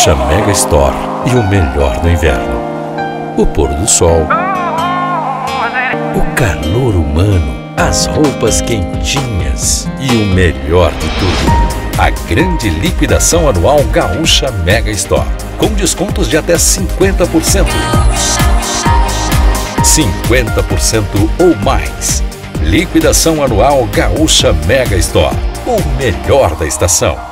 Gaúcha Mega Store e o melhor do inverno. O pôr do sol, o calor humano, as roupas quentinhas e o melhor de tudo, a grande liquidação anual Gaúcha Mega Store, com descontos de até 50%. 50% ou mais. Liquidação anual Gaúcha Mega Store, o melhor da estação.